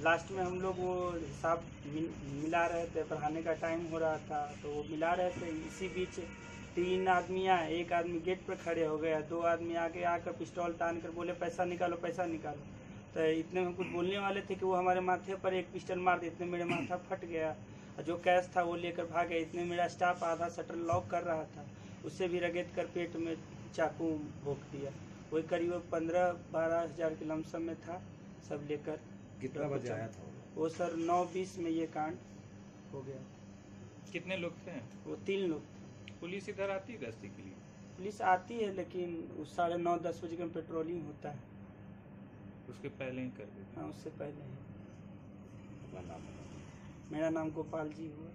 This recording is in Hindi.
लास्ट में हम लोग वो हिसाब मिला रहे थे, पढ़ाने का टाइम हो रहा था तो वो मिला रहे थे। इसी बीच तीन आदमी आए, एक आदमी गेट पर खड़े हो गया, दो आदमी आगे आकर पिस्टल तान कर बोले, पैसा निकालो पैसा निकालो। तो इतने में कुछ बोलने वाले थे कि वो हमारे माथे पर एक पिस्टल मार दिए इतने मेरे माथा फट गया। और जो कैश था वो लेकर भाग गया इतने मेरा स्टाफ आधा शटर लॉक कर रहा था। उससे भी रगेद कर पेट में चाकू भोंक दिया। वही करीब पंद्रह बारह हज़ार के लमसम में था, सब लेकर। कितना बजे आया था वो? सर नौ बीस में ये कांड हो गया। कितने लोग थे? वो तीन लोग पुलिस इधर आती है गश्ती के लिए? पुलिस आती है लेकिन उस साढ़े नौ दस बजे का पेट्रोलिंग होता है। उसके पहले ही कर देते हाँ। उससे पहले ही। मेरा नाम गोपाल जी हुआ।